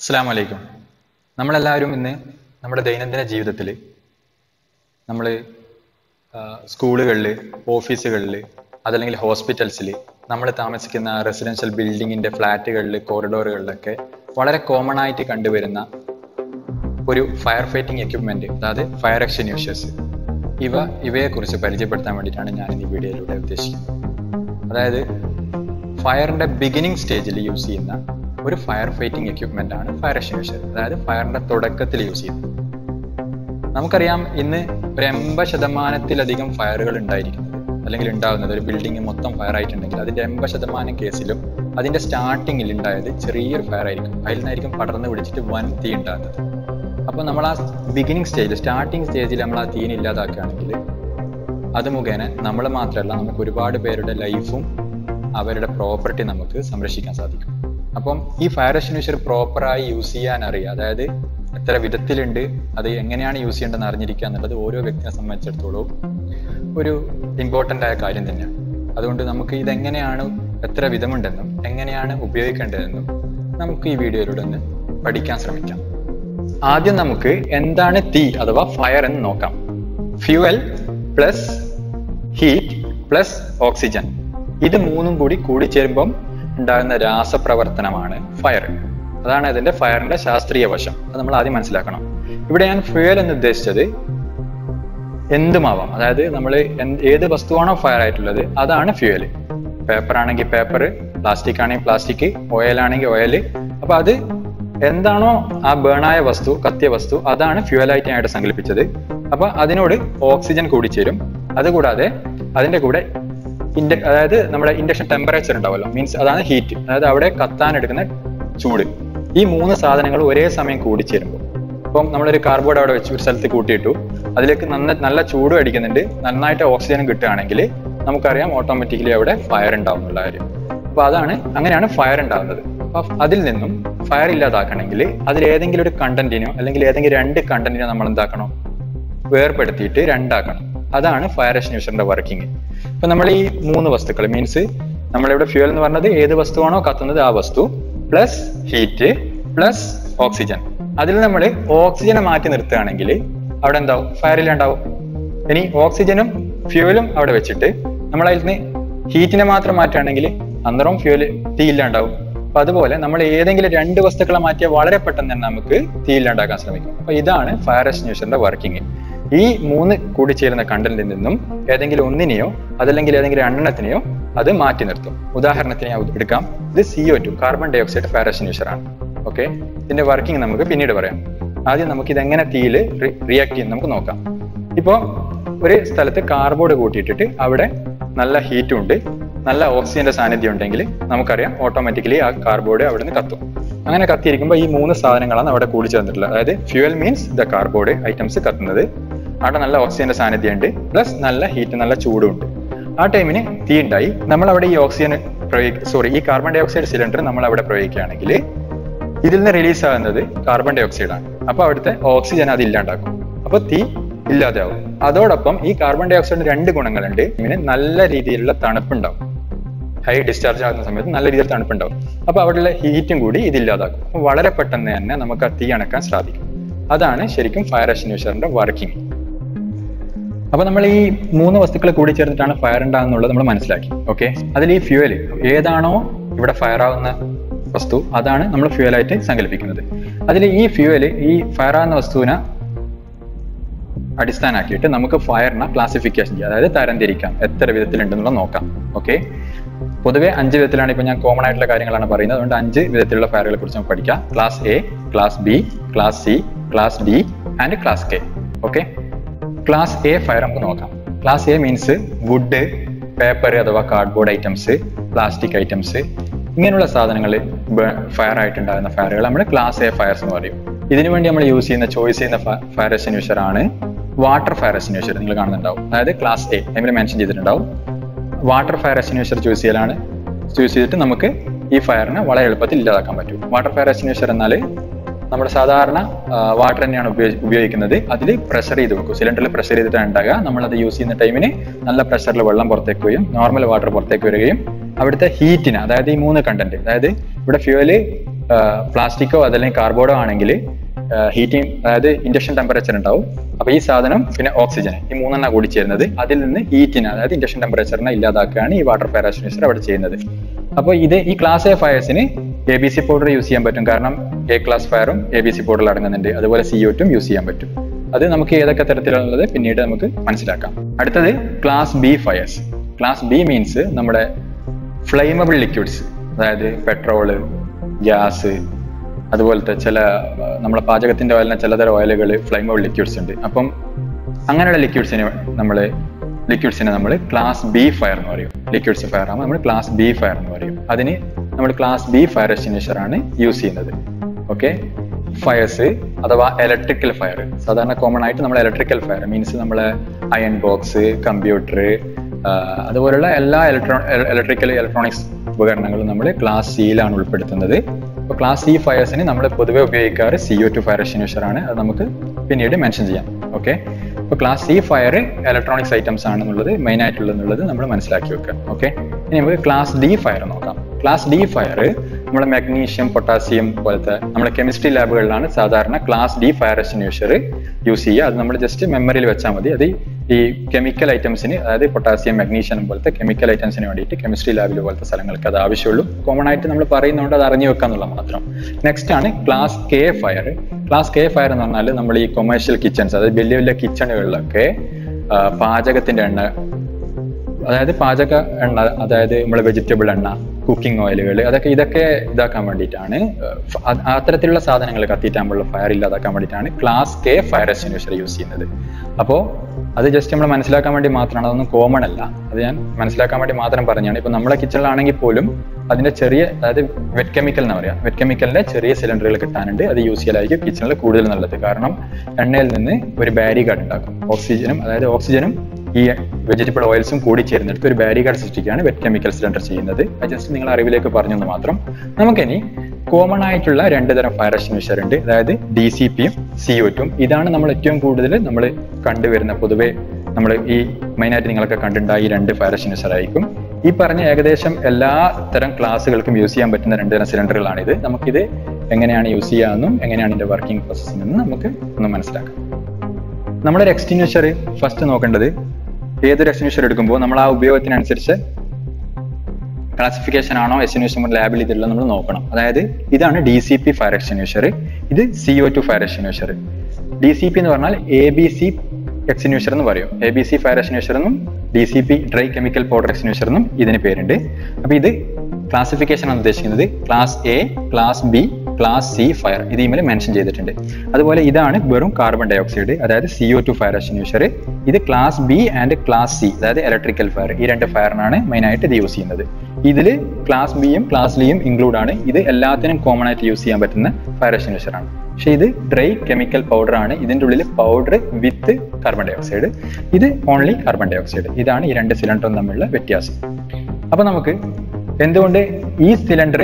അസ്സാം വലൈക്കും നമ്മളെല്ലാവരും ഇന്ന് നമ്മുടെ ദൈനംദിന ജീവിതത്തിൽ നമ്മൾ സ്കൂളുകളിൽ ഓഫീസുകളിൽ അതല്ലെങ്കിൽ ഹോസ്പിറ്റൽസിൽ നമ്മൾ താമസിക്കുന്ന റെസിഡൻഷ്യൽ ബിൽഡിങ്ങിന്റെ ഫ്ലാറ്റുകളിൽ കോറിഡോറുകളിലൊക്കെ വളരെ കോമൺ ആയിട്ട് കണ്ടുവരുന്ന ഒരു ഫയർ ഫൈറ്റിംഗ് എക്യുപ്മെന്റ് അതായത് ഫയർ എക്സ്റ്റിന്യൂഷേഴ്സ് ഇവ ഇവയെക്കുറിച്ച് പരിചയപ്പെടുത്താൻ വേണ്ടിയിട്ടാണ് ഞാൻ ഈ വീഡിയോയിലൂടെ ഉദ്ദേശിക്കുന്നത്. അതായത് ഫയറിന്റെ ബിഗിനിങ് സ്റ്റേജിൽ യൂസ് ചെയ്യുന്ന ഒരു ഫയർ ഫൈറ്റിംഗ് എക്യുപ്മെന്റ് ആണ് ഫയർ എക്സ്റ്റിംഗ്വിഷർ അതായത് ഫയറിന്റെ തുടക്കത്തിൽ യൂസ് ചെയ്യുന്നത്. നമുക്കറിയാം ഇന്ന് ഒരു എൺപത് ശതമാനത്തിലധികം ഫയറുകൾ ഉണ്ടായിരിക്കുന്നത് അല്ലെങ്കിൽ ഉണ്ടാകുന്നത് ഒരു ബിൽഡിംഗ് മൊത്തം ഫയർ ആയിട്ടുണ്ടെങ്കിൽ അതിന്റെ എൺപത് ശതമാനം കേസിലും അതിന്റെ സ്റ്റാർട്ടിങ്ങിൽ ഉണ്ടായത് ചെറിയൊരു ഫയർ ആയിരിക്കും. അതിൽ നിന്നായിരിക്കും പടർന്ന് പിടിച്ചിട്ട് വൻ തീ ഉണ്ടാകുന്നത്. അപ്പോൾ നമ്മൾ ആ ബിഗിനിങ് സ്റ്റേജിൽ സ്റ്റാർട്ടിങ് സ്റ്റേജിൽ നമ്മൾ ആ തീനെ ഇല്ലാതാക്കുകയാണെങ്കിൽ അത് മുഖേന നമ്മൾ മാത്രമല്ല നമുക്ക് ഒരുപാട് പേരുടെ ലൈഫും അവരുടെ പ്രോപ്പർട്ടി നമുക്ക് സംരക്ഷിക്കാൻ സാധിക്കും. അപ്പം ഈ ഫയർ എക്സ്റ്റിങ്വിഷർ പ്രോപ്പറായി യൂസ് ചെയ്യാൻ അറിയുക അതായത് എത്ര വിധത്തിലുണ്ട് അത് എങ്ങനെയാണ് യൂസ് ചെയ്യേണ്ടതെന്ന് അറിഞ്ഞിരിക്കുക എന്നുള്ളത് ഓരോ വ്യക്തിയെ സംബന്ധിച്ചിടത്തോളം ഒരു ഇമ്പോർട്ടന്റ് ആയ കാര്യം തന്നെയാണ്. അതുകൊണ്ട് നമുക്ക് ഇതെങ്ങനെയാണ് എത്ര വിധമുണ്ടെന്നും എങ്ങനെയാണ് ഉപയോഗിക്കേണ്ടതെന്നും നമുക്ക് ഈ വീഡിയോയിലൂടെ ഒന്ന് പഠിക്കാൻ ശ്രമിക്കാം. ആദ്യം നമുക്ക് എന്താണ് തീ അഥവാ ഫയർ എന്ന് നോക്കാം. Fuel plus heat plus oxygen ഇത് മൂന്നും കൂടി കൂടിച്ചേരുമ്പം ഉണ്ടാകുന്ന രാസപ്രവർത്തനമാണ് ഫയർ അതാണ് ഇതിന്റെ ഫയറിന്റെ ശാസ്ത്രീയ വശം. അത് നമ്മൾ ആദ്യം മനസ്സിലാക്കണം. ഇവിടെ ഞാൻ ഫ്യുവൽ എന്ന് ഉദ്ദേശിച്ചത് എന്തുമാവാം? അതായത് നമ്മൾ ഏത് വസ്തുവാണോ ഫയർ ആയിട്ടുള്ളത് അതാണ് ഫ്യുവൽ പേപ്പർ ആണെങ്കിൽ പേപ്പർ പ്ലാസ്റ്റിക് ആണെങ്കിൽ പ്ലാസ്റ്റിക് ഓയിൽ ആണെങ്കിൽ ഓയിൽ അപ്പൊ അത് എന്താണോ ആ ബേണായ വസ്തു കത്തിയ വസ്തു അതാണ് ഫ്യൂവലായിട്ട് ഞാനായിട്ട് സങ്കല്പിച്ചത്. അപ്പൊ അതിനോട് ഓക്സിജൻ കൂടി ചേരും അതുകൂടാതെ അതിന്റെ കൂടെ ഇൻഡ അതായത് നമ്മുടെ ഇൻഡക്ഷൻ ടെമ്പറേച്ചർ ഉണ്ടാവുമല്ലോ. മീൻസ് അതാണ് ഹീറ്റ് അതായത് അവിടെ കത്താൻ എടുക്കുന്ന ചൂട്. ഈ മൂന്ന് സാധനങ്ങൾ ഒരേ സമയം കൂടിച്ചേരുമ്പോൾ. ഇപ്പം നമ്മളൊരു കാർബോർഡ് അവിടെ വെച്ച് ഒരു സ്ഥലത്ത് കൂട്ടിയിട്ടു. അതിലേക്ക് നന്ന നല്ല ചൂടും അടിക്കുന്നുണ്ട്. നന്നായിട്ട് ഓക്സിജനും കിട്ടുകയാണെങ്കിൽ നമുക്കറിയാം ഓട്ടോമാറ്റിക്കലി അവിടെ ഫയർ ഉണ്ടാവും എന്നുള്ള കാര്യം. അപ്പൊ അതാണ് അങ്ങനെയാണ് ഫയർ ഉണ്ടാകുന്നത് അപ്പൊ അതിൽ നിന്നും ഫയർ ഇല്ലാതാക്കണമെങ്കിൽ അതിൽ ഏതെങ്കിലും ഒരു കണ്ടന്റിനോ അല്ലെങ്കിൽ ഏതെങ്കിലും രണ്ട് കണ്ടന്റിനോ നമ്മൾ എന്താക്കണം വേർപെടുത്തിയിട്ട് രണ്ടാക്കണം. അതാണ് ഫയർ എക്സ്റ്റിങ്ഷറിന്റെ വർക്കിംഗ് ഇപ്പൊ നമ്മൾ ഈ മൂന്ന് വസ്തുക്കൾ മീൻസ് നമ്മളിവിടെ ഫ്യൂവൽ എന്ന് പറഞ്ഞത് ഏത് വസ്തുവാണോ കത്തുന്നത് ആ വസ്തു പ്ലസ് ഹീറ്റ് പ്ലസ് ഓക്സിജൻ അതിൽ നമ്മൾ ഓക്സിജനെ മാറ്റി നിർത്തുകയാണെങ്കിൽ അവിടെ എന്താവും? ഫയർ ഉണ്ടാവും. ഇനി ഓക്സിജനും ഫ്യൂവലും അവിടെ വെച്ചിട്ട് നമ്മൾ അതിൽ നിന്ന് ഹീറ്റിനെ മാത്രം മാറ്റുകയാണെങ്കിൽ അന്നേരം ഫ്യൂവൽ തീയില്ലാണ്ടാവും അപ്പൊ അതുപോലെ നമ്മൾ ഏതെങ്കിലും രണ്ട് വസ്തുക്കളെ മാറ്റിയാൽ വളരെ പെട്ടെന്ന് തന്നെ നമുക്ക് തീയില്ലാണ്ടാക്കാൻ ശ്രമിക്കും. അപ്പൊ ഇതാണ് ഫയർ എക്സ്റ്റിങ്വിഷറിന്റെ വർക്കിംഗ് ഈ മൂന്ന് കൂടിച്ചേരുന്ന കണ്ടന്റിൽ നിന്നും ഏതെങ്കിലും ഒന്നിനെയോ അതല്ലെങ്കിൽ ഏതെങ്കിലും എണ്ണത്തിനെയോ അത് മാറ്റി നിർത്തും. ഉദാഹരണത്തിന് ഞാൻ എടുക്കാം. ഇത് C O two carbon dioxide extinguisher ആണ്. ഓക്കെ ഇതിന്റെ വർക്കിംഗ് നമുക്ക് പിന്നീട് പറയാം. ആദ്യം നമുക്ക് ഇത് എങ്ങനെ തീയിൽ റിയാക്ട് ചെയ്യുന്ന നമുക്ക് നോക്കാം. ഇപ്പോൾ ഒരു സ്ഥലത്ത് കാർബോർഡ് കൂട്ടിയിട്ടിട്ട് അവിടെ നല്ല ഹീറ്റും ഉണ്ട്. നല്ല ഓക്സിജന്റെ സാന്നിധ്യം ഉണ്ടെങ്കിൽ നമുക്കറിയാം ഓട്ടോമാറ്റിക്കലി ആ കാർബോർഡ് അവിടെ നിന്ന് കത്തും. അങ്ങനെ കത്തിയിരിക്കുമ്പോൾ ഈ മൂന്ന് സാധനങ്ങളാണ് അവിടെ കൂടി ചേർന്നിട്ടുള്ളത് അതായത് fuel means the cardboard items കത്തുന്നത്. അവിടെ നല്ല ഓക്സിജന്റെ സാന്നിധ്യം ഉണ്ട് പ്ലസ് നല്ല ഹീറ്റ് നല്ല ചൂടും ഉണ്ട് ആ ടൈമിന് തീ ഉണ്ടായി. നമ്മൾ അവിടെ ഈ ഓക്സിജൻ പ്രയോഗിക്ക സോറി ഈ കാർബൺ ഡൈ ഓക്സൈഡ് സിലിണ്ടർ നമ്മൾ അവിടെ പ്രയോഗിക്കുകയാണെങ്കിൽ ഇതിൽ നിന്ന് റിലീസ് ആകുന്നത് കാർബൺ ഡൈ ഓക്സൈഡ് ആണ്. അപ്പൊ അവിടുത്തെ ഓക്സിജൻ അത് ഇല്ലാണ്ടാക്കും. അപ്പൊ തീ ഇല്ലാതെയാവും. അതോടൊപ്പം ഈ കാർബൺ ഡൈ ഓക്സൈഡിന് രണ്ട് ഗുണങ്ങളുണ്ട്. ഇതിന് നല്ല രീതിയിലുള്ള തണുപ്പുണ്ടാവും. ഹൈ ഡിസ്ചാർജ് ആകുന്ന സമയത്ത് നല്ല രീതിയിൽ തണുപ്പുണ്ടാവും. അപ്പൊ അവിടെയുള്ള ഹീറ്റും കൂടി ഇത് ഇല്ലാതാക്കും. അപ്പൊ വളരെ പെട്ടെന്ന് തന്നെ നമുക്ക് ആ തീ അണക്കാൻ സാധിക്കും. അതാണ് ശരിക്കും ഫയർ എക്സ്റ്റിങ്വിഷറിന്റെ വർക്കിംഗ് അപ്പൊ നമ്മൾ ഈ മൂന്ന് വസ്തുക്കൾ കൂടി ചേർന്നിട്ടാണ് ഫയർ ഉണ്ടാകുന്നുള്ളത് നമ്മൾ മനസ്സിലാക്കി. ഓക്കെ അതിൽ ഈ ഫ്യൂവൽ ഏതാണോ ഇവിടെ ഫയർ ആവുന്ന വസ്തു അതാണ് നമ്മൾ ഫ്യൂവലായിട്ട് സങ്കല്പിക്കുന്നത്. അതിൽ ഈ ഫ്യൂവൽ ഈ ഫയർ ആകുന്ന വസ്തുവിനെ അടിസ്ഥാനാക്കിയിട്ട് നമുക്ക് ഫയറിനെ ക്ലാസിഫിക്കേഷൻ ചെയ്യാം. അതായത് തരംതിരിക്കാം. എത്ര വിധത്തിലുണ്ടെന്നുള്ളത് നോക്കാം. ഓക്കെ പൊതുവേ അഞ്ച് വിധത്തിലാണ് ഇപ്പൊ ഞാൻ കോമൺ ആയിട്ടുള്ള കാര്യങ്ങളാണ് പറയുന്നത്. അതുകൊണ്ട് അഞ്ച് വിധത്തിലുള്ള ഫയറുകളെ കുറിച്ച് നമുക്ക് പഠിക്കാം. Class A class B class C class D and class K okay class A fire നമുക്ക് നോക്കാം. Class A means wood paper അഥവാ കാർഡ്ബോർഡ് ഐറ്റംസ് പ്ലാസ്റ്റിക് ഐറ്റംസ് ഇങ്ങനെയുള്ള സാധനങ്ങൾ ഫയർ ആയിട്ടുണ്ടാകുന്ന ഫയറുകൾ നമ്മൾ ക്ലാസ് എ ഫയർസ് എന്ന് പറയും. ഇതിനു വേണ്ടി നമ്മൾ യൂസ് ചെയ്യുന്ന ചോയ്സ് ചെയ്യുന്ന ഫയർ എക്സ്റ്റിങ്വിഷർ ആണ് വാട്ടർ ഫയർ എക്സ്റ്റിങ്വിഷർ നിങ്ങൾ കാണുന്നുണ്ടാവും. അതായത് ക്ലാസ് എ അതിൽ മെൻഷൻ ചെയ്തിട്ടുണ്ടാവും. വാട്ടർ ഫയർ എക്സ്റ്റിങ്വിഷർ ചൂസ് ചെയ്യലാണ്. ചൂസ് ചെയ്തിട്ട് നമുക്ക് ഈ ഫയറിനെ വളരെ എളുപ്പത്തിൽ ഇല്ലാതാക്കാൻ പറ്റും. വാട്ടർ ഫയർ എക്സ്റ്റിങ്വിഷർ എന്നാൽ നമ്മുടെ സാധാരണ വാട്ടർ തന്നെയാണ് ഉപയോഗിക്കുന്നത്. അതിൽ പ്രഷർ ചെയ്ത് വെക്കും. സിലിണ്ടറിൽ പ്രഷർ ചെയ്തിട്ടാണ് ഉണ്ടാകുക നമ്മളത് യൂസ് ചെയ്യുന്ന ടൈമിന് നല്ല പ്രഷറിൽ വെള്ളം പുറത്തേക്ക് വരും. നോർമൽ വാട്ടർ പുറത്തേക്ക് വരികയും അവിടുത്തെ ഹീറ്റിന് അതായത് ഈ മൂന്ന് കണ്ടന്റ് അതായത് ഇവിടെ ഫ്യൂവൽ പ്ലാസ്റ്റിക്കോ അതല്ലെങ്കിൽ കാർബോർഡോ ആണെങ്കിൽ ഹീറ്റിംഗ് അതായത് ഇൻഡക്ഷൻ ടെമ്പറേച്ചർ ഉണ്ടാവും. അപ്പൊ ഈ സാധനം പിന്നെ ഓക്സിജൻ ഈ മൂന്നെണ്ണം കൂടി ചേരുന്നത്. അതിൽ നിന്ന് ഹീറ്റിനെ അതായത് ഇൻഡക്ഷൻ ടെമ്പറേച്ചറിനെ ഇല്ലാതാക്കുകയാണ് ഈ വാട്ടർ ഫയർ അവിടെ ചെയ്യുന്നത്. അപ്പോൾ ഇത് ഈ class A ഫയർസിന് A B C powder use ചെയ്യാൻ പറ്റും. കാരണം എ ക്ലാസ് ഫയറും എ ബി സി പൗഡറിൽ അടങ്ങുന്നുണ്ട്. അതുപോലെ സി ഒറ്റും യൂസ് ചെയ്യാൻ പറ്റും. അത് നമുക്ക് ഏതൊക്കെ തരത്തിലുള്ളത് പിന്നീട് നമുക്ക് മനസ്സിലാക്കാം. അടുത്തത് class B fires class B means നമ്മുടെ ഫ്ലെയിമബിൾ ലിക്വിഡ്സ് അതായത് പെട്രോൾ ഗ്യാസ് അതുപോലത്തെ ചില നമ്മുടെ നമ്മളെ പാചകത്തിന്റെ ഓയിലിന് ചിലതരം ഓയിലുകൾ ഫ്ലെയിമബിൾ ലിക്വിഡ്സ് ഉണ്ട്. അപ്പം അങ്ങനെയുള്ള ലിക്വിഡ്സിന് നമ്മൾ ലിക്വിഡ്സിനെ നമ്മൾ ക്ലാസ് ബി ഫയർ എന്ന് പറയും. ലിക്വിഡ്സ് ഫയർ ആകുമ്പോൾ നമ്മൾ ക്ലാസ് ബി ഫയർ എന്ന് പറയും. അതിന് നമ്മൾ ക്ലാസ് ബി ഫയർ എക്സ്റ്റിങ്ഷർ ആണ് യൂസ് ചെയ്യുന്നത്. ഓക്കെ ഫയർസ് അഥവാ ഇലക്ട്രിക്കൽ ഫയർ സാധാരണ കോമൺ ആയിട്ട് നമ്മൾ ഇലക്ട്രിക്കൽ ഫയർ മീൻസ് നമ്മൾ അയൺ ബോക്സ് കമ്പ്യൂട്ടർ അതുപോലുള്ള എല്ലാ ഇലക്ട്രോ ഇലക്ട്രിക്കൽ ഇലക്ട്രോണിക്സ് ഉപകരണങ്ങളും നമ്മൾ ക്ലാസ് സിയിലാണ് ഉൾപ്പെടുത്തുന്നത്. അപ്പോൾ ക്ലാസ് സി ഫയർസിന് നമ്മൾ പൊതുവെ ഉപയോഗിക്കാറ് C O two fire extinguisher ആണ്. അത് നമുക്ക് പിന്നീട് മെൻഷൻ ചെയ്യാം. ഓക്കെ അപ്പോൾ class C fire electronics items ആണെന്നുള്ളത് മെയിൻ ആയിട്ടുള്ളത് നമ്മൾ മനസ്സിലാക്കി വെക്കുക. ഓക്കെ ഇനി നമുക്ക് ക്ലാസ് ഡി ഫയർ നോക്കാം. ക്ലാസ് ഡി ഫയർ നമ്മുടെ മാഗ്നീഷ്യം പൊട്ടാസ്യം പോലത്തെ നമ്മുടെ കെമിസ്ട്രി ലാബുകളിലാണ് സാധാരണ class D fire extinguisher use ചെയ്യുക. അത് നമ്മൾ ജസ്റ്റ് മെമ്മറിയിൽ വെച്ചാൽ മതി. അത് ഈ കെമിക്കൽ ഐറ്റംസിന് അതായത് പൊട്ടാസ്യം മഗ്നീഷ്യം പോലത്തെ കെമിക്കൽ ഐറ്റംസിന് വേണ്ടിയിട്ട് കെമിസ്ട്രി ലാബിൽ പോലത്തെ സ്ഥലങ്ങൾക്ക് അത് ആവശ്യമുള്ളൂ. കോമൺ ആയിട്ട് നമ്മൾ പറയുന്നതുകൊണ്ട് അത് അറിഞ്ഞു വെക്കാന്നുള്ള മാത്രം. നെക്സ്റ്റ് ആണ് class K fire class K fire എന്ന് പറഞ്ഞാൽ നമ്മൾ ഈ കൊമേഴ്ഷ്യൽ കിച്ചൺസ് അതായത് വലിയ വലിയ കിച്ചണുകളിലൊക്കെ പാചകത്തിന്റെ എണ്ണ അതായത് പാചക എണ്ണ അതായത് നമ്മൾ വെജിറ്റബിൾ എണ്ണ കുക്കിംഗ് ഓയിലുകൾ അതൊക്കെ ഇതൊക്കെ ഇതാക്കാൻ വേണ്ടിയിട്ടാണ്. അത്തരത്തിലുള്ള സാധനങ്ങൾ കത്തിയിട്ടാകുമ്പോൾ ഫയർ ഇല്ലാതാക്കാൻ വേണ്ടിയിട്ടാണ് class K fire extinguisher use ചെയ്യുന്നത്. അപ്പോൾ അത് ജസ്റ്റ് നമ്മൾ മനസ്സിലാക്കാൻ വേണ്ടി മാത്രമാണ് അതൊന്നും കോമൺ അല്ല. അത് ഞാൻ മനസ്സിലാക്കാൻ വേണ്ടി മാത്രം പറഞ്ഞാണ്. ഇപ്പൊ നമ്മുടെ കിച്ചണിലാണെങ്കിൽ പോലും അതിന്റെ ചെറിയ അതായത് വെറ്റ് കെമിക്കൽ എന്ന് പറയാം. വെറ്റ് കെമിക്കലിന്റെ ചെറിയ സിലിണ്ടറുകൾ കിട്ടാനുണ്ട്. അത് യൂസ് ചെയ്യലായിരിക്കും കിച്ചണിൽ കൂടുതൽ നല്ലത്. കാരണം എണ്ണയിൽ നിന്ന് ഒരു ബാരികാർഡ് ഉണ്ടാക്കും. ഓക്സിജനും അതായത് ഓക്സിജനും ഈ വെജിറ്റബിൾ ഓയിൽസും കൂടി ചേർന്നെടുത്ത് ഒരു ബാരികാർഡ് സൃഷ്ടിക്കുകയാണ് വെറ്റ് കെമിക്കൽ സിലിണ്ടർ ചെയ്യുന്നത്. ജസ്റ്റ് നിങ്ങൾ അറിവിലേക്ക് പറഞ്ഞെന്ന് മാത്രം. നമുക്കിനി കോമൺ ആയിട്ടുള്ള രണ്ട് തരം ഫയർ എക്സ്റ്റിംഗ്വിഷർ ഉണ്ട്. അതായത് ഡി സി പിയും സി ഒ ടും ഇതാണ് നമ്മൾ ഏറ്റവും കൂടുതൽ നമ്മൾ കണ്ടുവരുന്ന പൊതുവെ നമ്മൾ ഈ മെയിനായിട്ട് നിങ്ങളൊക്കെ കണ്ടിട്ടുണ്ടായ ഈ രണ്ട് ഫയർ എക്സ്റ്റിംഗ്വിഷർ ആയിരിക്കും. ഈ പറഞ്ഞ ഏകദേശം എല്ലാ തരം ക്ലാസ്സുകൾക്കും യൂസ് ചെയ്യാൻ പറ്റുന്ന രണ്ട് തരം സിലിണ്ടറുകളാണിത് നമുക്കിത് എങ്ങനെയാണ് യൂസ് ചെയ്യാമെന്നും എങ്ങനെയാണ് ഇതിന്റെ വർക്കിംഗ് പ്രോസസ് എന്നും നമുക്ക് ഒന്ന് മനസ്സിലാക്കാം. നമ്മളൊരു എക്സ്റ്റിംഗ്വിഷർ ഫസ്റ്റ് നോക്കേണ്ടത് ഏതൊരു എസ്റ്റിമേഷൻ എടുക്കുമ്പോൾ നമ്മൾ ആ ഉപയോഗത്തിനനുസരിച്ച് ക്ലാസിഫിക്കേഷൻ ആണോ എക്സ്റ്റിങ്വിഷർ ലാബിൽ ഉള്ളത് നമ്മൾ നോക്കണം. അതായത് ഇതാണ് D C P fire extinguisher ഇത് C O two fire extinguisher D C P എന്ന് പറഞ്ഞാൽ എ ബി സി എക്സ്റ്റിങ്വിഷർ എന്ന് പറയും. A B C fire extinguisher എന്നും D C P dry chemical powder extinguisher എന്നും ഇതിന് പേരുണ്ട്. അപ്പൊ ഇത് ക്ലാസിഫിക്കേഷൻ ആണ് ഉദ്ദേശിക്കുന്നത് class A class B class C fire ഇത് ഇമെയിൽ മെൻഷൻ ചെയ്തിട്ടുണ്ട്. അതുപോലെ ഇതാണ് വെറും കാർബൺ ഡൈ ഓക്സൈഡ് അതായത് C O two fire extinguisher ഇത് class B and class C അതായത് ഇലക്ട്രിക്കൽ ഫയർ ഈ രണ്ട് ഫയറിനാണ് മെയിൻ ആയിട്ട് ഇത് യൂസ് ചെയ്യുന്നത്. ഇതിൽ ക്ലാസ് ബിയും ക്ലാസ് ലിയും ഇൻക്ലൂഡ് ആണ്. ഇത് എല്ലാത്തിനും കോമൺ ആയിട്ട് യൂസ് ചെയ്യാൻ പറ്റുന്ന ഫയർ എക്സ്റ്റിങ്വിഷർ ആണ്. പക്ഷെ ഇത് ഡ്രൈ കെമിക്കൽ പൗഡർ ആണ്. ഇതിന്റെ ഉള്ളിൽ powder with carbon dioxide ഇത് ഓൺലി കാർബൺ ഡൈ ഓക്സൈഡ് ഇതാണ് ഈ രണ്ട് സിലിണ്ടറും തമ്മിലുള്ള വ്യത്യാസം. അപ്പൊ നമുക്ക് എന്തുകൊണ്ട് ഈ സിലിണ്ടർ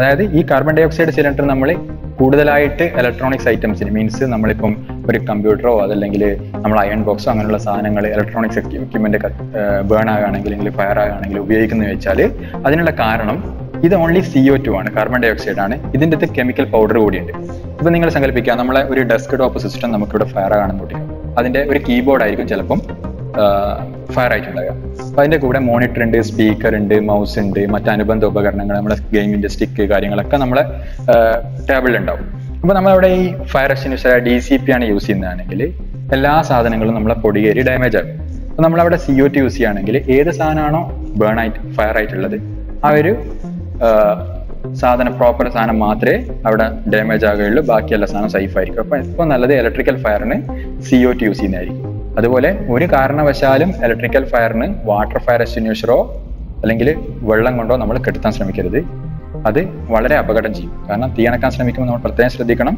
അതായത് ഈ കാർബൺ ഡൈ ഓക്സൈഡ് സിലിണ്ടർ നമ്മൾ കൂടുതലായിട്ട് ഇലക്ട്രോണിക്സ് ഐറ്റംസിന് മീൻസ് നമ്മളിപ്പം ഒരു കമ്പ്യൂട്ടറോ അതല്ലെങ്കിൽ നമ്മൾ അയൺ ബോക്സോ അങ്ങനെയുള്ള സാധനങ്ങൾ ഇലക്ട്രോണിക്സ് എക്യുപ്മെന്റ് ബേൺ ആകുകയാണെങ്കിൽ അല്ലെങ്കിൽ ഫയർ ആകുകയാണെങ്കിൽ ഉപയോഗിക്കുന്നത് വെച്ചാൽ അതിനുള്ള കാരണം ഇത് ഓൺലി സി ഒ ടു ആണ് കാർബൺ ഡൈ ഓക്സൈഡ് ആണ്. ഇതിന്റെ അകത്ത് കെമിക്കൽ പൗഡർ കൂടിയുണ്ട്. ഇപ്പൊ നിങ്ങൾ സങ്കല്പിക്കുക നമ്മളെ ഒരു ഡെസ്ക് ടോപ്പ് സിസ്റ്റം നമുക്കിവിടെ ഫയർ ആകാൻ കൂട്ടി അതിന്റെ ഒരു കീബോർഡ് ആയിരിക്കും ചിലപ്പം ഫയർ ആയിട്ടുണ്ടാകുക അപ്പൊ അതിന്റെ കൂടെ മോണിറ്റർ ഉണ്ട് സ്പീക്കർ ഉണ്ട് മൗസ് ഉണ്ട് മറ്റ് അനുബന്ധ ഉപകരണങ്ങൾ നമ്മുടെ ഗെയിമിന്റെ സ്റ്റിക്ക് കാര്യങ്ങളൊക്കെ നമ്മളെ ടേബിളിൽ ഉണ്ടാവും അപ്പൊ നമ്മളവിടെ ഈ fire extinguisher D C P ആണ് യൂസ് ചെയ്യുന്നതാണെങ്കിൽ എല്ലാ സാധനങ്ങളും നമ്മളെ പൊടിയേരി ഡാമേജ് ആകും. അപ്പൊ നമ്മളവിടെ സി ഒ ടി യൂസ് ചെയ്യുകയാണെങ്കിൽ ഏത് സാധനമാണോ ബേൺ ആയിട്ട് ഫയർ ആയിട്ടുള്ളത് ആ ഒരു സാധനം പ്രോപ്പർ സാധനം മാത്രമേ അവിടെ ഡാമേജ് ആകുകയുള്ളൂ. ബാക്കിയെല്ലാ സാധനം സേഫ് ആയിരിക്കും. അപ്പൊ ഇപ്പൊ നല്ലത് ഇലക്ട്രിക്കൽ ഫയറിന് സി ഒ ടി യൂസ് ചെയ്യുന്നതായിരിക്കും. അതുപോലെ ഒരു കാരണവശാലും ഇലക്ട്രിക്കൽ ഫയറിന് വാട്ടർ ഫയർ എക്സ്റ്റിന്യൂഷറോ അല്ലെങ്കിൽ വെള്ളം കൊണ്ടോ നമ്മൾ കെടുത്താൻ ശ്രമിക്കരുത്. അത് വളരെ അപകടം ചെയ്യും. കാരണം തീ അണക്കാൻ ശ്രമിക്കുമ്പോൾ നമ്മൾ പ്രത്യേകം ശ്രദ്ധിക്കണം.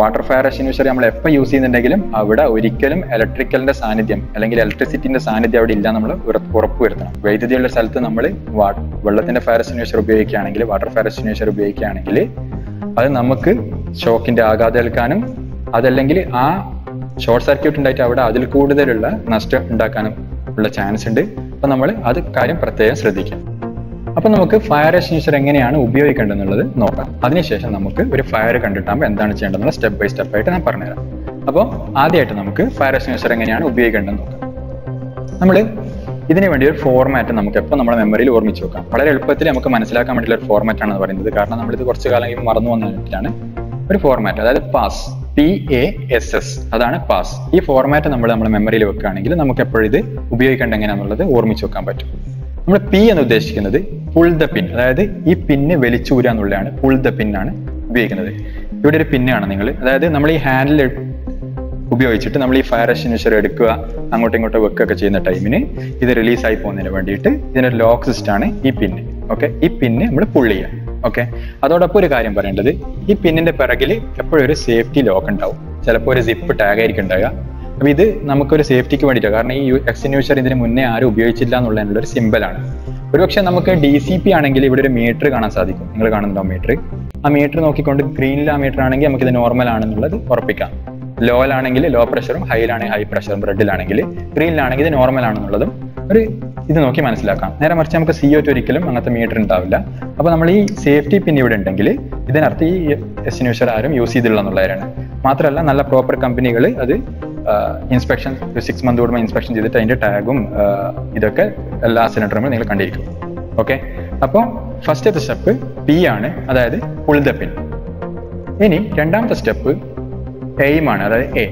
വാട്ടർ ഫയർ എക്സ്റ്റിന്യൂഷർ നമ്മൾ എപ്പോൾ യൂസ് ചെയ്യുന്നുണ്ടെങ്കിലും അവിടെ ഒരിക്കലും ഇലക്ട്രിക്കലിന്റെ സാന്നിധ്യം അല്ലെങ്കിൽ ഇലക്ട്രിസിറ്റിന്റെ സാന്നിധ്യം അവിടെ ഇല്ല നമ്മൾ ഉറപ്പുവരുത്തണം. വൈദ്യുതിയുള്ള സ്ഥലത്ത് നമ്മൾ വെള്ളത്തിന്റെ ഫയർ എക്സ്റ്റിന്യൂഷർ ഉപയോഗിക്കുകയാണെങ്കിൽ വാട്ടർ ഫയർ എക്സ്റ്റിന്യൂഷർ ഉപയോഗിക്കുകയാണെങ്കിൽ അത് നമുക്ക് ഷോക്കിന്റെ ആഘാതം ഏൽക്കാനും അതല്ലെങ്കിൽ ആ ഷോർട്ട് സർക്യൂട്ട് ഉണ്ടായിട്ട് അവിടെ അതിൽ കൂടുതലുള്ള നഷ്ടം ഉണ്ടാക്കാനും ഉള്ള ചാൻസ് ഉണ്ട്. അപ്പോൾ നമ്മൾ അത് കാര്യം പ്രത്യേകം ശ്രദ്ധിക്കാം. അപ്പോൾ നമുക്ക് ഫയർ എക്സ്റ്റിങ്ഷർ എങ്ങനെയാണ് ഉപയോഗിക്കേണ്ടതെന്നുള്ളത് നോക്കാം. അതിനുശേഷം നമുക്ക് ഒരു ഫയർ കണ്ടിട്ടാകുമ്പോൾ എന്താണ് ചെയ്യേണ്ടതെന്നുള്ള സ്റ്റെപ്പ് ബൈ സ്റ്റെപ്പ് ആയിട്ട് ഞാൻ പറഞ്ഞുതരാം. അപ്പോൾ ആദ്യമായിട്ട് നമുക്ക് ഫയർ എക്സ്റ്റിങ്ഷർ എങ്ങനെയാണ് ഉപയോഗിക്കേണ്ടതെന്ന് നോക്കാം. നമ്മൾ ഇതിനു വേണ്ടി ഒരു ഫോർമാറ്റ് നമുക്ക് എപ്പോൾ നമ്മുടെ മെമ്മറിയിൽ ഓർമ്മിച്ച് വെക്കാം. വളരെ എളുപ്പത്തിൽ നമുക്ക് മനസ്സിലാക്കാൻ വേണ്ടിയുള്ള ഒരു ഫോർമാറ്റ് പറയുന്നത്. കാരണം നമ്മളിത് കുറച്ച് കാലം മറന്നു വന്നിട്ടാണ് ഒരു ഫോർമാറ്റ് അതായത് PASS P A S S അതാണ് പാസ് ഈ ഫോർമാറ്റ് നമ്മൾ നമ്മുടെ മെമ്മറിയിൽ വെക്കുകയാണെങ്കിൽ നമുക്ക് എപ്പോഴും ഇത് ഉപയോഗിക്കേണ്ട എങ്ങനെയാണെന്നുള്ളത് ഓർമ്മിച്ച് വെക്കാൻ പറ്റും. നമ്മൾ പി എന്ന് ഉദ്ദേശിക്കുന്നത് പുൾ ദ പിൻ അതായത് ഈ പിന്ന് വലിച്ചൂരുക എന്നുള്ളതാണ് പുൾ ദ ആണ് ഉപയോഗിക്കുന്നത്. ഇവിടെ ഒരു പിന്നാണ് നിങ്ങൾ അതായത് നമ്മൾ ഈ ഹാൻഡിൽ ഉപയോഗിച്ചിട്ട് നമ്മൾ ഈ ഫയർ എക്സ്റ്റിങ്ഷർ എടുക്കുക അങ്ങോട്ടും ഇങ്ങോട്ടും വെക്കുകയൊക്കെ ചെയ്യുന്ന ടൈമിന് ഇത് റിലീസ് ആയി പോകുന്നതിന് വേണ്ടിയിട്ട് ഇതിനൊരു ലോക്ക് സിസ്റ്റം ആണ് ഈ പിന്ന് ഓക്കെ ഈ പിന്ന് നമ്മൾ പുള്ളിയാണ് ഓക്കെ അതോടൊപ്പം ഒരു കാര്യം പറയേണ്ടത് ഈ പിന്നിന്റെ പിറകിൽ എപ്പോഴും ഒരു സേഫ്റ്റി ലോക്ക് ഉണ്ടാവും. ചിലപ്പോൾ ഒരു സിപ്പ് ടാഗ് ആയിരിക്കും ഉണ്ടാകുക അപ്പൊ ഇത് നമുക്കൊരു സേഫ്റ്റിക്ക് വേണ്ടിയിട്ടാണ്. കാരണം ഈ എക്സ്റ്റിന്യൂഷർ ഇതിന് മുന്നേ ആരും ഉപയോഗിച്ചില്ല എന്നുള്ളതിനുള്ള ഒരു സിമ്പിളാണ് ഒരുപക്ഷെ നമുക്ക് ഡി സി പി ആണെങ്കിൽ ഇവിടെ ഒരു മീറ്റർ കാണാൻ സാധിക്കും. നിങ്ങൾ കാണുന്നുണ്ടോ മീറ്റർ ആ മീറ്റർ നോക്കിക്കൊണ്ട് ഗ്രീനിൽ ആ മീറ്റർ ആണെങ്കിൽ നമുക്ക് ഇത് നോർമൽ ആണെന്നുള്ളത് ഉറപ്പിക്കാം. ലോയിലാണെങ്കിൽ ലോ പ്രഷറും ഹൈയിലാണെങ്കിൽ ഹൈ പ്രഷറും റെഡിലാണെങ്കിൽ ഗ്രീനിലാണെങ്കിൽ ഇത് നോർമൽ ആണെന്നുള്ളതും ഒരു ഇത് നോക്കി മനസ്സിലാക്കാം. നേരെ മറിച്ച് നമുക്ക് സി ഒ ഒരിക്കലും അങ്ങനത്തെ മീറ്റർ ഉണ്ടാവില്ല. അപ്പോൾ നമ്മൾ ഈ സേഫ്റ്റി പിൻ ഇവിടെ ഉണ്ടെങ്കിൽ ഇതിനർത്ഥം ഈ എസ്റ്റിന്യൂഷർ ആരും യൂസ് ചെയ്തില്ല എന്നുള്ളവരാണ് മാത്രമല്ല നല്ല പ്രോപ്പർ കമ്പനികൾ അത് ഇൻസ്പെക്ഷൻ സിക്സ് മന്ത് കൂടുമ്പോൾ ഇൻസ്പെക്ഷൻ ചെയ്തിട്ട് അതിന്റെ ടാഗും ഇതൊക്കെ എല്ലാ സിലിണ്ടറും നിങ്ങൾ കണ്ടിരിക്കും. ഓക്കെ അപ്പോൾ ഫസ്റ്റത്തെ സ്റ്റെപ്പ് പി ആണ് അതായത് ദ പിൻ ഇനി രണ്ടാമത്തെ സ്റ്റെപ്പ് എയിം ആണ് അതായത് എ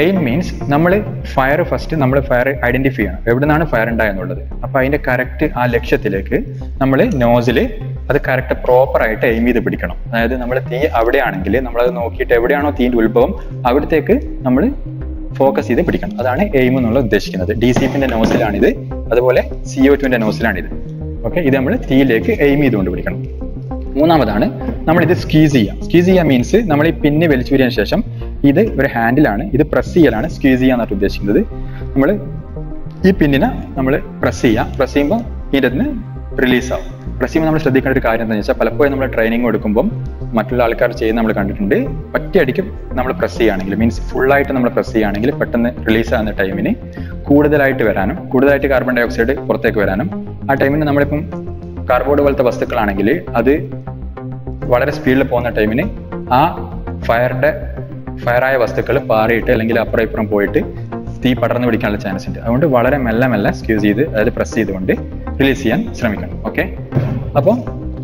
എയിം മീൻസ് നമ്മൾ ഫയർ ഫസ്റ്റ് നമ്മൾ ഫയർ ഐഡന്റിഫൈ ചെയ്യണം. എവിടെ നിന്നാണ് ഫയർ ഉണ്ടായെന്നുള്ളത്. അപ്പൊ അതിന്റെ കറക്റ്റ് ആ ലക്ഷ്യത്തിലേക്ക് നമ്മൾ നോസിൽ അത് കറക്റ്റ് പ്രോപ്പർ ആയിട്ട് എയിം ചെയ്ത് പിടിക്കണം. അതായത് നമ്മൾ തീ അവിടെയാണെങ്കിൽ നമ്മളത് നോക്കിയിട്ട് എവിടെയാണോ തീന്റെ ഉത്ഭവം അവിടത്തേക്ക് നമ്മൾ ഫോക്കസ് ചെയ്ത് പിടിക്കണം. അതാണ് എയിം എന്നുള്ള ഉദ്ദേശിക്കുന്നത്. ഡി സി പിന്റെ നോസിലാണിത് അതുപോലെ സി ഒ ടുവിന്റെ നോസിലാണിത് ഓക്കെ ഇത് നമ്മൾ തീയിലേക്ക് എയിം ചെയ്തുകൊണ്ട് പിടിക്കണം. മൂന്നാമതാണ് നമ്മൾ ഇത് സ്ക്വീസ് ചെയ്യുക സ്ക്വീസ് ചെയ്യുക മീൻസ് നമ്മൾ ഈ പിന്ന് വലിച്ചു വരികതിന് ശേഷം ഇത് ഒരു ഹാൻഡിലാണ് ഇത് പ്രസ് ചെയ്യലാണ് സ്ക്യൂസ് ചെയ്യുക എന്നാണ് ഉദ്ദേശിക്കുന്നത്. നമ്മൾ ഈ പിന്നിനെ നമ്മൾ പ്രസ് ചെയ്യാം. പ്രസ് ചെയ്യുമ്പോൾ അതിന് റിലീസ് ആവും. പ്രസ് ചെയ്യുമ്പോൾ നമ്മൾ ശ്രദ്ധിക്കേണ്ട ഒരു കാര്യം എന്താണെന്ന് വെച്ചാൽ പലപ്പോഴും നമ്മൾ ട്രെയിനിങ് കൊടുക്കുമ്പോൾ മറ്റുള്ള ആൾക്കാർ ചെയ്യുന്ന നമ്മൾ കണ്ടിട്ടുണ്ട്. ഒറ്റയടിക്ക് നമ്മൾ പ്രസ് ചെയ്യുകയാണെങ്കിൽ. മീൻസ് ഫുള്ളായിട്ട് നമ്മൾ പ്രസ് ചെയ്യുകയാണെങ്കിൽ പെട്ടെന്ന് റിലീസ് ആകുന്ന ടൈമിന് കൂടുതലായിട്ട് വരാനും കൂടുതലായിട്ട് കാർബൺ ഡൈ ഓക്സൈഡ് പുറത്തേക്ക് വരാനും ആ ടൈമിന് നമ്മളിപ്പം കാർബോർഡ് പോലത്തെ വസ്തുക്കളാണെങ്കിൽ അത് വളരെ സ്പീഡിൽ പോകുന്ന ടൈമിന് ആ ഫയറിന്റെ ഫയറായ വസ്തുക്കൾ പാറിയിട്ട് അല്ലെങ്കിൽ അപ്പുറം ഇപ്പുറം പോയിട്ട് തീ പടർന്നു പിടിക്കാനുള്ള ചാൻസ് ഉണ്ട്. അതുകൊണ്ട് വളരെ മെല്ലെ മെല്ലെ സ്ക്യൂസ് ചെയ്ത് അതായത് പ്രസ് ചെയ്തുകൊണ്ട് റിലീസ് ചെയ്യാൻ ശ്രമിക്കണം. ഓക്കെ അപ്പോൾ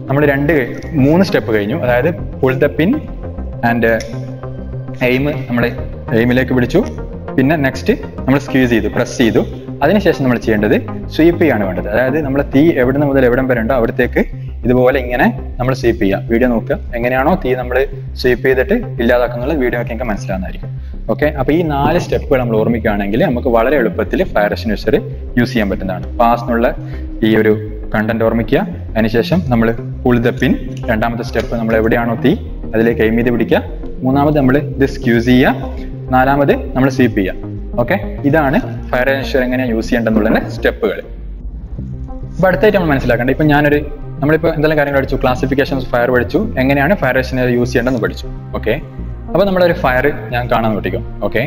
നമ്മൾ രണ്ട് മൂന്ന് സ്റ്റെപ്പ് കഴിഞ്ഞു. അതായത് pull the pin and aim നമ്മൾ എയിമിലേക്ക് പിടിച്ചു. പിന്നെ നെക്സ്റ്റ് നമ്മൾ സ്ക്യൂസ് ചെയ്തു പ്രസ് ചെയ്തു. അതിനുശേഷം നമ്മൾ ചെയ്യേണ്ടത് സ്വീപ്പ് ചെയ്യാണ് വേണ്ടത്. അതായത് നമ്മൾ തീ എവിടെ മുതൽ എവിടം വരെ ഉണ്ടോ അവിടത്തേക്ക് ഇതുപോലെ ഇങ്ങനെ നമ്മൾ സ്വീപ്പ് ചെയ്യുക. വീഡിയോ നോക്കുക. എങ്ങനെയാണോ തീ നമ്മൾ സ്വീപ്പ് ചെയ്തിട്ട് ഇല്ലാതാക്കുന്നുള്ള വീഡിയോ ഒക്കെ നിങ്ങൾക്ക് മനസ്സിലാവുന്നതായിരിക്കും. ഓക്കെ അപ്പൊ ഈ നാല് സ്റ്റെപ്പുകൾ നമ്മൾ ഓർമ്മിക്കുകയാണെങ്കിൽ നമുക്ക് വളരെ എളുപ്പത്തിൽ ഫയർ എക്സ്റ്റിങ്വിഷർ യൂസ് ചെയ്യാൻ പറ്റുന്നതാണ്. പാസ്നുള്ള ഈ ഒരു കണ്ടന്റ് ഓർമ്മിക്കുക. അതിനുശേഷം നമ്മൾ പുളിത പിൻ രണ്ടാമത്തെ സ്റ്റെപ്പ് നമ്മൾ എവിടെയാണോ തീ അതിലേക്ക് എയിം ചെയ്ത് പിടിക്കുക. മൂന്നാമത് നമ്മൾ ഇത് സ്ക്യൂസ് ചെയ്യുക. നാലാമത് നമ്മൾ സ്വീപ്പ് ചെയ്യുക. ഓക്കെ ഇതാണ് ഫയർ എക്സ്റ്റിങ്വിഷർ എങ്ങനെയാണ് യൂസ് ചെയ്യേണ്ടതെന്നുള്ള സ്റ്റെപ്പുകൾ അപ്പൊ അടുത്തായിട്ട് നമ്മൾ മനസ്സിലാക്കേണ്ടത് ഇപ്പൊ ഞാനൊരു നമ്മളിപ്പോൾ എന്തെല്ലാം കാര്യങ്ങൾ പഠിച്ചു? ക്ലാസിഫിക്കേഷൻസ് ഫയർ പഠിച്ചു. എങ്ങനെയാണ് ഫയർ എക്സ്റ്റിങ്വിഷർ യൂസ് ചെയ്യേണ്ടതെന്ന് പഠിച്ചു. ഓക്കെ അപ്പോൾ നമ്മളൊരു ഫയർ ഞാൻ കാണാൻ പഠിക്കും ഓക്കെ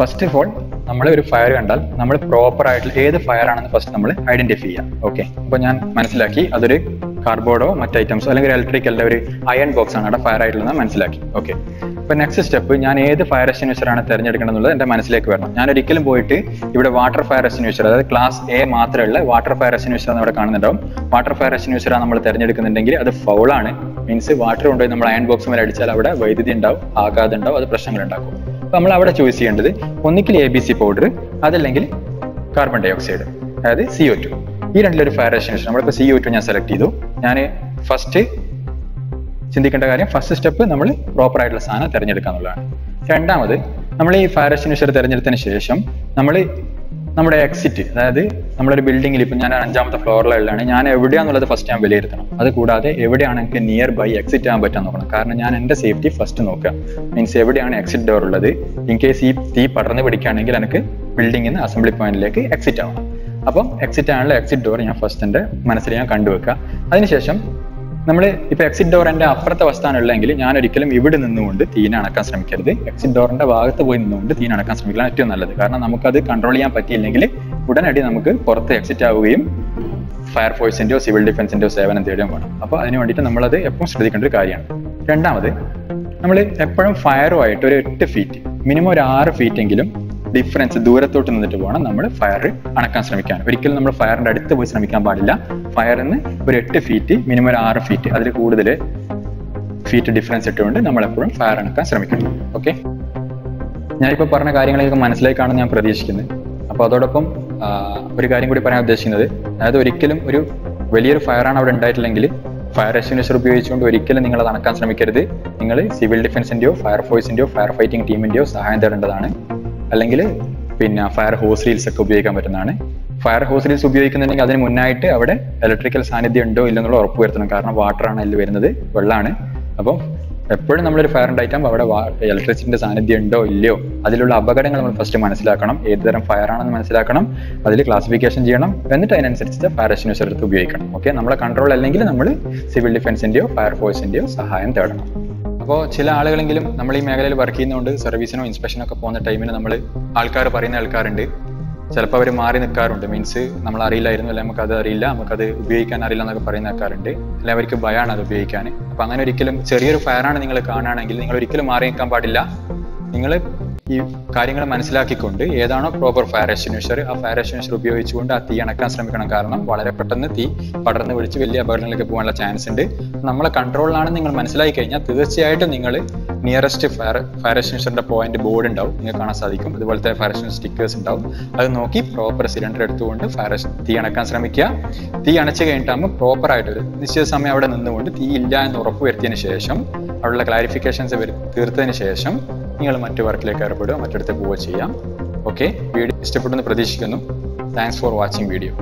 ഫസ്റ്റ് ഓഫ് ഓൾ നമ്മൾ ഒരു ഫയർ കണ്ടാൽ നമ്മൾ പ്രോപ്പർ ആയിട്ടുള്ള ഏത് ഫയർ ആണെന്ന് ഫസ്റ്റ് നമ്മൾ ഐഡന്റിഫൈ ചെയ്യാം. ഓക്കെ അപ്പോൾ ഞാൻ മനസ്സിലാക്കി അതൊരു കാർബോർഡോ മറ്റ് ഐറ്റംസോ അല്ലെങ്കിൽ ഇലക്ട്രിക്കലിന്റെ ഒരു അയൺ ബോക്സ് ആണ് അവിടെ ഫയർ ആയിട്ടുള്ളത് മനസ്സിലാക്കി. ഓക്കെ അപ്പൊ നെക്സ്റ്റ് സ്റ്റെപ്പ് ഞാൻ ഏത് ഫയർ എക്സ്റ്റിങ്വിഷർ ആണ് തിരഞ്ഞെടുക്കണം എന്നുള്ളത് എന്റെ മനസ്സിലേക്ക് വരണം. ഞാൻ ഒരിക്കലും പോയിട്ട് ഇവിടെ വാട്ടർ ഫയർ എക്സ്റ്റിങ്വിഷർ അതായത് ക്ലാസ് എ മാത്രമുള്ള വാട്ടർ ഫയർ എക്സ്റ്റിങ്വിഷർ എന്ന് ഇവിടെ കാണുന്നുണ്ടാവും. വാട്ടർ ഫയർ എക്സ്റ്റിങ്വിഷർ നമ്മൾ തിരഞ്ഞെടുക്കുന്നുണ്ടെങ്കിൽ അത് ഫൗളാണ് മീൻസ് വാട്ടർ കൊണ്ടുപോയി നമ്മൾ അയൺ ബോക്സ് മേലെ അടിച്ചാൽ അവിടെ വൈദ്യുതി ഉണ്ടാവും ആഘാതം ഉണ്ടാവും അത് പ്രശ്നങ്ങൾ ഉണ്ടാക്കും. അപ്പൊ നമ്മൾ അവിടെ ചൂസ് ചെയ്യേണ്ടത് ഒന്നിക്കിൽ എ ബി സി പൗഡർ അതല്ലെങ്കിൽ കാർബൺ ഡൈ ഓക്സൈഡ് അതായത് സി ഒ ടു ഈ രണ്ടിലൊരു ഫയർ എക്സ്റ്റിങ്വിഷർ നമ്മളിപ്പോൾ സി ഒ ടു ഞാൻ സെലക്ട് ചെയ്തു. ഞാൻ ഫസ്റ്റ് ചിന്തിക്കേണ്ട കാര്യം ഫസ്റ്റ് സ്റ്റെപ്പ് നമ്മൾ പ്രോപ്പർ ആയിട്ടുള്ള സാധനം തിരഞ്ഞെടുക്കുക എന്നുള്ളതാണ്. രണ്ടാമത് നമ്മൾ ഈ ഫയർ എക്സ്റ്റിങ്വിഷർ തിരഞ്ഞെടുത്തതിന് ശേഷം നമ്മൾ നമ്മുടെ എക്സിറ്റ് അതായത് നമ്മളൊരു ബിൽഡിങ്ങിൽ ഇപ്പം ഞാൻ അഞ്ചാമത്തെ ഫ്ലോറിലുള്ളതാണ് ഞാൻ എവിടെയാണെന്നുള്ളത് ഫസ്റ്റ് ഞാൻ വിലയിരുത്തണം. അത് കൂടാതെ എവിടെയാണ് എനിക്ക് നിയർ ബൈ എക്സിറ്റ് ആകാൻ പറ്റാൻ നോക്കണം. കാരണം ഞാൻ എന്റെ സേഫ്റ്റി ഫസ്റ്റ് നോക്കുക. മീൻസ് എവിടെയാണ് എക്സിറ്റ് ഡോർ ഉള്ളത്? ഇൻ കേസ് ഈ തീ പടർന്ന് പിടിക്കുകയാണെങ്കിൽ എനിക്ക് ബിൽഡിങ്ങിൽ നിന്ന് അസംബ്ലി പോയിന്റിലേക്ക് എക്സിറ്റ് ആവണം അപ്പം എക്സിറ്റ് ആണല്ലോ എക്സിറ്റ് ഡോർ ഞാൻ ഫസ്റ്റ് എന്റെ മനസ്സിൽ ഞാൻ കണ്ടുവെക്കുക. അതിനുശേഷം നമ്മൾ ഇപ്പൊ എക്സിറ്റ് ഡോർ എന്റെ അപ്പുറത്തെ വസ്താനുള്ളെങ്കിൽ ഞാൻ ഒരിക്കലും ഇവിടെ നിന്നുകൊണ്ട് തീൻ അണക്കാൻ ശ്രമിക്കരുത്. എക്സിറ്റ് ഡോറിന്റെ ഭാഗത്ത് പോയി നിന്നുകൊണ്ട് തീൻ അണക്കാൻ ശ്രമിക്കാൻ ഏറ്റവും നല്ലത്. കാരണം നമുക്കത് കൺട്രോൾ ചെയ്യാൻ പറ്റിയില്ലെങ്കിൽ ഉടനടി നമുക്ക് പുറത്ത് എക്സിറ്റ് ആവുകയും ഫയർ ഫയർഫോഴ്സിന്റെയോ സിവിൽ ഡിഫൻസിന്റെയോ സേവനം തേടുകയും വേണം. അപ്പോൾ അതിന് വേണ്ടിയിട്ട് നമ്മളത് എപ്പോഴും ശ്രദ്ധിക്കേണ്ട ഒരു കാര്യമാണ്. രണ്ടാമത് നമ്മൾ എപ്പോഴും ഫയറുമായിട്ട് ഒരു എട്ട് ഫീറ്റ് മിനിമം ഒരു ആറ് ഫീറ്റ് എങ്കിലും ഡിഫറൻസ് ദൂരത്തോട്ട് നിന്നിട്ട് വേണം നമ്മൾ ഫയർ അണക്കാൻ ശ്രമിക്കാൻ ഒരിക്കലും നമ്മൾ ഫയറിന്റെ അടുത്ത് പോയി ശ്രമിക്കാൻ പാടില്ല. ഫയറിന് ഒരു എട്ട് ഫീറ്റ് മിനിമം ഒരു ആറ് ഫീറ്റ് അതിൽ കൂടുതൽ ഫീറ്റ് ഡിഫറൻസ് ഇട്ടുകൊണ്ട് നമ്മൾ എപ്പോഴും ഫയർ അണക്കാൻ ശ്രമിക്കണം. ഓക്കെ ഞാനിപ്പോൾ പറഞ്ഞ കാര്യങ്ങളൊക്കെ മനസ്സിലായി കാണുമെന്ന് ഞാൻ പ്രതീക്ഷിക്കുന്നത്. അപ്പോൾ അതോടൊപ്പം ഒരു കാര്യം കൂടി പറയാൻ ഉദ്ദേശിക്കുന്നത്. അതായത് ഒരിക്കലും ഒരു വലിയൊരു ഫയറാണ് അവിടെ ഉണ്ടായിട്ടില്ലെങ്കിൽ ഫയർ എക്സ്റ്റിങ്വിഷർ ഉപയോഗിച്ചുകൊണ്ട് ഒരിക്കലും നിങ്ങൾ അത് അണക്കാൻ ശ്രമിക്കരുത്. നിങ്ങൾ സിവിൽ ഡിഫൻസിന്റെയോ ഫയർ ഫോഴ്സിന്റെയോ ഫയർ ഫൈറ്റിംഗ് ടീമിന്റെയോ സഹായം തേടേണ്ടതാണ്. അല്ലെങ്കിൽ പിന്നെ ഫയർ ഹോസ് റീൽസ് ഒക്കെ ഉപയോഗിക്കാൻ പറ്റുന്നതാണ്. ഫയർ ഹോസ് റീൽസ് ഉപയോഗിക്കുന്നുണ്ടെങ്കിൽ അതിന് മുന്നായിട്ട് അവിടെ ഇലക്ട്രിക്കൽ സാന്നിധ്യം ഉണ്ടോ ഇല്ലെന്നുള്ള ഉറപ്പ് വരുത്തണം. കാരണം വാട്ടറാണ് അതിൽ വരുന്നത് വെള്ളമാണ് അപ്പം എപ്പോഴും നമ്മളൊരു ഫയർ ഉണ്ടായിട്ടാകുമ്പോൾ അവിടെ ഇലക്ട്രിസിറ്റിന്റെ സാന്നിധ്യം ഉണ്ടോ ഇല്ലയോ അതിലുള്ള അപകടങ്ങൾ നമ്മൾ ഫസ്റ്റ് മനസ്സിലാക്കണം. ഏത് തരം ഫയർ ആണെന്ന് മനസ്സിലാക്കണം. അതിൽ ക്ലാസിഫിക്കേഷൻ ചെയ്യണം. എന്നിട്ട് അതിനനുസരിച്ച് ഫയർ എക്സ്റ്റിങ്വിഷർ എടുത്ത് ഉപയോഗിക്കണം. ഓക്കെ നമ്മളെ കൺട്രോൾ അല്ലെങ്കിൽ നമ്മൾ സിവിൽ ഡിഫൻസിന്റെയോ ഫയർഫോഴ്സിന്റെയോ സഹായം തേടണം. അപ്പോൾ ചില ആളുകളെങ്കിലും നമ്മൾ ഈ മേഖലയിൽ വർക്ക് ചെയ്യുന്നതുകൊണ്ട് സർവീസിനോ ഇൻസ്പെക്ഷനോ ഒക്കെ പോകുന്ന ടൈമിന് നമ്മൾ ആൾക്കാർ പറയുന്ന ആൾക്കാരുണ്ട് ചിലപ്പോൾ അവർ മാറി നിൽക്കാറുണ്ട് മീൻസ് നമ്മൾ അറിയില്ലായിരുന്നു അല്ലെങ്കിൽ നമുക്കത് അറിയില്ല നമുക്കത് ഉപയോഗിക്കാൻ അറിയില്ല എന്നൊക്കെ പറയുന്ന ആൾക്കാരുണ്ട് അല്ലെങ്കിൽ അവർക്ക് ഭയമാണ് അത് ഉപയോഗിക്കാൻ. അപ്പം അങ്ങനെ ഒരിക്കലും ചെറിയൊരു ഫയറാണ് നിങ്ങൾ കാണുകയാണെങ്കിൽ നിങ്ങൾ ഒരിക്കലും മാറി നിൽക്കാൻ പാടില്ല. നിങ്ങൾ ഈ കാര്യങ്ങൾ മനസ്സിലാക്കിക്കൊണ്ട് ഏതാണോ പ്രോപ്പർ ഫയർ എക്സ്റ്റിങ്വിഷർ ആ ഫയർ എക്സ്റ്റിങ്വിഷർ ഉപയോഗിച്ചുകൊണ്ട് ആ തീ അണക്കാൻ ശ്രമിക്കണം. കാരണം വളരെ പെട്ടെന്ന് തീ പടർന്ന് പിടിച്ച് വലിയ അപകടങ്ങളിലേക്ക് പോകാനുള്ള ചാൻസ് ഉണ്ട്. നമ്മളെ കൺട്രോളിലാണ് നിങ്ങൾ മനസ്സിലാക്കി കഴിഞ്ഞാൽ തീർച്ചയായിട്ടും നിങ്ങൾ നിയറസ്റ്റ് ഫയർ ഫയർ എക്സ്റ്റിങ്വിഷറിന്റെ പോയിന്റ് ബോർഡ് ഉണ്ടാവും. നിങ്ങൾക്ക് കാണാൻ സാധിക്കും. അതുപോലത്തെ ഫയർ എക്സ്റ്റിങ്വിഷർ സ്റ്റിക്കേഴ്സ് ഉണ്ടാവും. അത് നോക്കി പ്രോപ്പർ സിലിണ്ടർ എടുത്തുകൊണ്ട് ഫയർ തീ അണക്കാൻ ശ്രമിക്കുക. തീ അണച്ച് കഴിഞ്ഞിട്ടാകുമ്പോൾ പ്രോപ്പർ ആയിട്ട് ഒരു നിശ്ചിത സമയം അവിടെ നിന്നുകൊണ്ട് തീ ഇല്ല എന്ന് ഉറപ്പ് വരുത്തിയതിന് ശേഷം അവിടെയുള്ള ക്ലാരിഫിക്കേഷൻസ് തീർത്തതിന് ശേഷം നിങ്ങൾ മറ്റു വർക്കിലേക്ക് ഏർപ്പെടുക മറ്റിടത്ത് പോവുക ചെയ്യാം. ഓക്കെ വീഡിയോ ഇഷ്ടപ്പെടുന്നു പ്രതീക്ഷിക്കുന്നു. Thanks for watching video